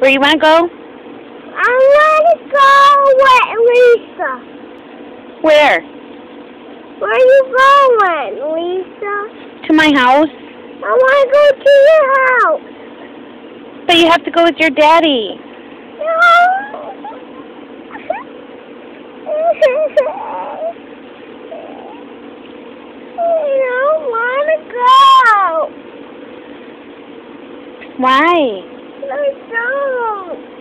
Where you want to go? I want to go with Lisa. Where? Where are you going, Lisa? To my house? I want to go to your house. But you have to go with your daddy. I don't want to go. Why? I don't.